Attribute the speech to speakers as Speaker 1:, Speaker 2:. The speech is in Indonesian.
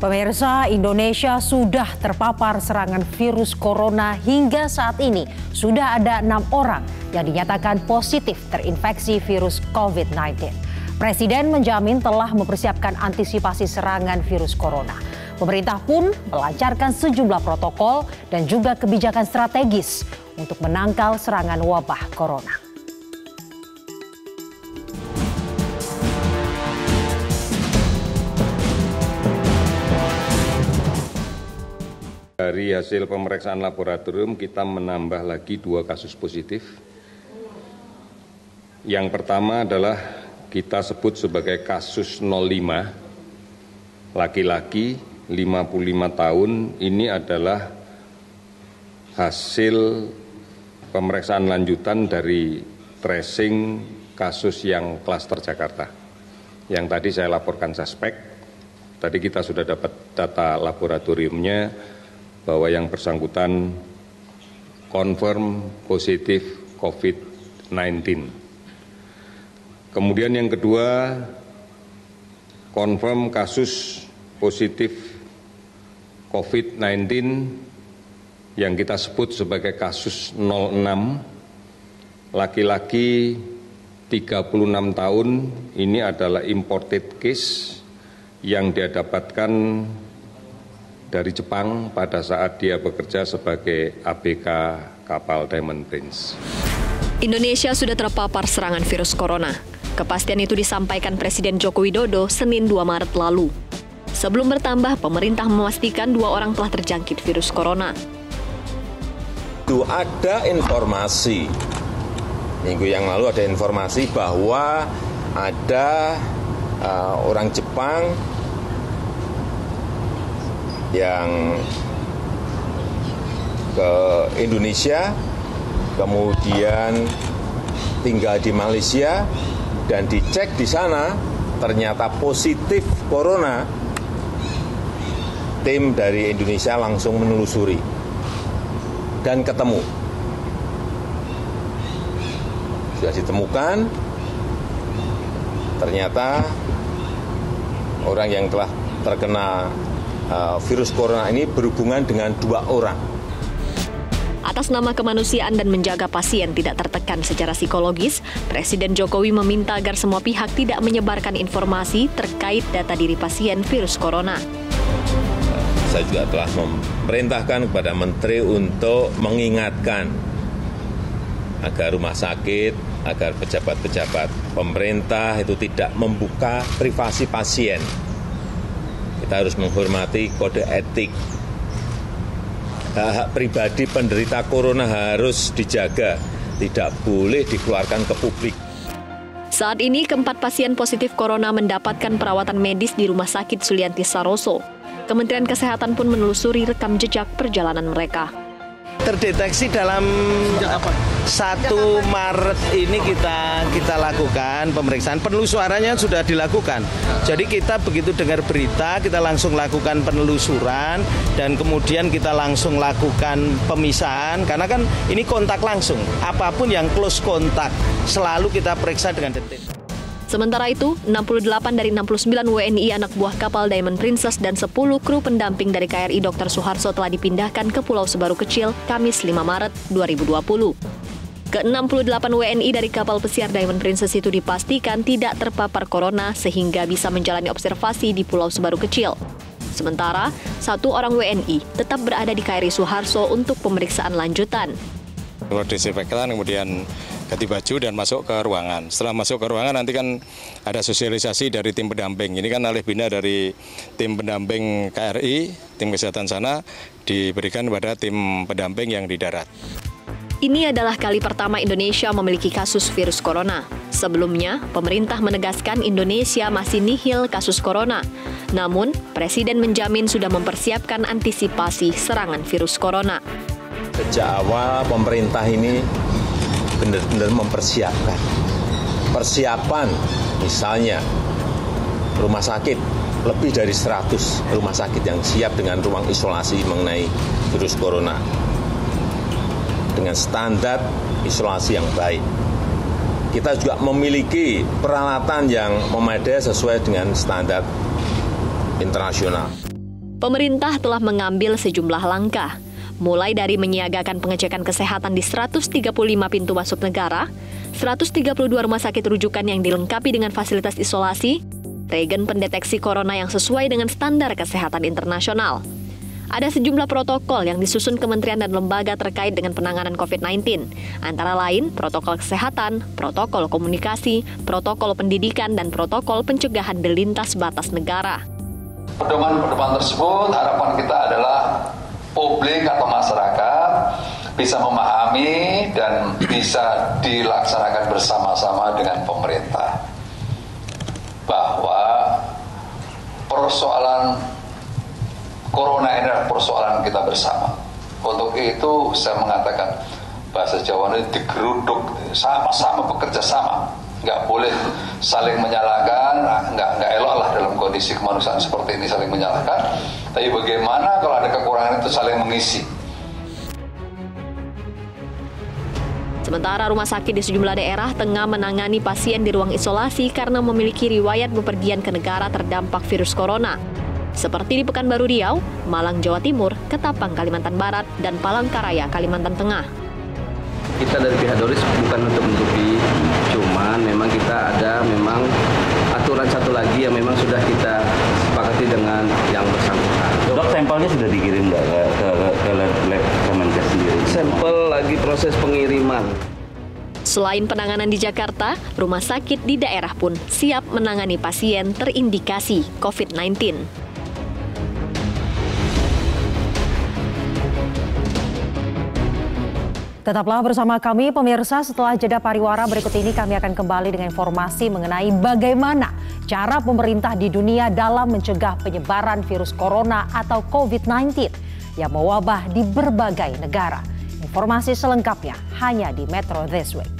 Speaker 1: Pemirsa, Indonesia sudah terpapar serangan virus corona hingga saat ini. Sudah ada enam orang yang dinyatakan positif terinfeksi virus COVID-19. Presiden menjamin telah mempersiapkan antisipasi serangan virus corona. Pemerintah pun melancarkan sejumlah protokol dan juga kebijakan strategis untuk menangkal serangan wabah corona.
Speaker 2: Dari hasil pemeriksaan laboratorium kita menambah lagi dua kasus positif. Yang pertama adalah kita sebut sebagai kasus 05, laki-laki 55 tahun, ini adalah hasil pemeriksaan lanjutan dari tracing kasus yang klaster Jakarta. Yang tadi saya laporkan suspek, tadi kita sudah dapat data laboratoriumnya, bahwa yang bersangkutan confirm positif COVID-19. Kemudian yang kedua, confirm kasus positif COVID-19 yang kita sebut sebagai kasus 06, laki-laki 36 tahun, ini adalah imported case yang dia dapatkan dari Jepang pada saat dia bekerja sebagai ABK kapal Diamond Prince.
Speaker 3: Indonesia sudah terpapar serangan virus corona. Kepastian itu disampaikan Presiden Joko Widodo Senin 2 Maret lalu. Sebelum bertambah, pemerintah memastikan dua orang telah terjangkit virus corona.
Speaker 4: Itu ada informasi, minggu yang lalu ada informasi bahwa ada uh, orang Jepang yang ke Indonesia, kemudian tinggal di Malaysia dan dicek di sana ternyata positif corona, tim dari Indonesia langsung menelusuri dan ketemu. Sudah ditemukan, ternyata orang yang telah terkena Eh, virus corona ini berhubungan dengan dua orang.
Speaker 3: Atas nama kemanusiaan dan menjaga pasien tidak tertekan secara psikologis, Presiden Jokowi meminta agar semua pihak tidak menyebarkan informasi terkait data diri pasien virus corona.
Speaker 4: Saya juga telah memerintahkan kepada Menteri untuk mengingatkan agar rumah sakit, agar pejabat-pejabat pemerintah itu tidak membuka privasi pasien kita harus menghormati kode etik. Hak-hak pribadi penderita corona harus dijaga, tidak boleh dikeluarkan ke publik.
Speaker 3: Saat ini keempat pasien positif corona mendapatkan perawatan medis di Rumah Sakit Sulianti Saroso. Kementerian Kesehatan pun menelusuri rekam jejak perjalanan mereka
Speaker 5: terdeteksi dalam satu Maret ini kita kita lakukan pemeriksaan penelusurannya sudah dilakukan. Jadi kita begitu dengar berita kita langsung lakukan penelusuran dan kemudian kita langsung lakukan pemisahan karena kan ini kontak langsung. Apa pun yang close kontak selalu kita periksa dengan detail.
Speaker 3: Sementara itu, 68 dari 69 WNI anak buah kapal Diamond Princess dan 10 kru pendamping dari KRI Dr. Suharso telah dipindahkan ke Pulau Sebaru Kecil Kamis 5 Maret 2020. Ke-68 WNI dari kapal pesiar Diamond Princess itu dipastikan tidak terpapar corona sehingga bisa menjalani observasi di Pulau Sebaru Kecil. Sementara, satu orang WNI tetap berada di KRI Suharso untuk pemeriksaan lanjutan.
Speaker 6: Kalau disinfektan kemudian ganti baju dan masuk ke ruangan. Setelah masuk ke ruangan nanti kan ada sosialisasi dari tim pendamping. Ini kan alih bina dari tim pendamping KRI, tim kesehatan sana diberikan kepada tim pendamping yang di darat.
Speaker 3: Ini adalah kali pertama Indonesia memiliki kasus virus corona. Sebelumnya, pemerintah menegaskan Indonesia masih nihil kasus corona. Namun, Presiden menjamin sudah mempersiapkan antisipasi serangan virus corona.
Speaker 4: Sejak awal pemerintah ini benar-benar mempersiapkan. Persiapan misalnya rumah sakit lebih dari 100 rumah sakit yang siap dengan ruang isolasi mengenai virus corona dengan standar isolasi yang baik. Kita juga memiliki peralatan yang memadai sesuai dengan standar internasional.
Speaker 3: Pemerintah telah mengambil sejumlah langkah, mulai dari menyiagakan pengecekan kesehatan di 135 pintu masuk negara, 132 rumah sakit rujukan yang dilengkapi dengan fasilitas isolasi, regen pendeteksi corona yang sesuai dengan standar kesehatan internasional. Ada sejumlah protokol yang disusun kementerian dan lembaga terkait dengan penanganan COVID-19, antara lain protokol kesehatan, protokol komunikasi, protokol pendidikan, dan protokol pencegahan delintas batas negara.
Speaker 7: Pedoman-pedoman tersebut harapan kita adalah publik atau masyarakat bisa memahami dan bisa dilaksanakan bersama-sama dengan pemerintah bahwa persoalan corona ini adalah persoalan kita bersama. Untuk itu saya mengatakan bahasa Jawa ini digeruduk sama-sama bekerja sama nggak boleh saling menyalahkan, nggak nggak elok lah dalam kondisi kemanusiaan seperti ini saling menyalahkan. Tapi bagaimana kalau ada kekurangan itu saling mengisi?
Speaker 3: Sementara rumah sakit di sejumlah daerah tengah menangani pasien di ruang isolasi karena memiliki riwayat bepergian ke negara terdampak virus corona. Seperti di Pekanbaru Riau, Malang Jawa Timur, Ketapang Kalimantan Barat, dan Palangkaraya Kalimantan Tengah.
Speaker 8: Kita dari pihak Doris bukan untuk menutupi, cuman memang kita ada memang aturan satu lagi yang memang sudah kita sepakati dengan yang bersangkutan.
Speaker 9: Dok, sampelnya sudah dikirim nggak ke, ke, ke lab, lab Kemenkes sendiri?
Speaker 8: Sampel lagi proses pengiriman.
Speaker 3: Selain penanganan di Jakarta, rumah sakit di daerah pun siap menangani pasien terindikasi COVID-19.
Speaker 1: Tetaplah bersama kami pemirsa setelah jeda pariwara berikut ini kami akan kembali dengan informasi mengenai bagaimana cara pemerintah di dunia dalam mencegah penyebaran virus corona atau COVID-19 yang mewabah di berbagai negara. Informasi selengkapnya hanya di Metro This Week.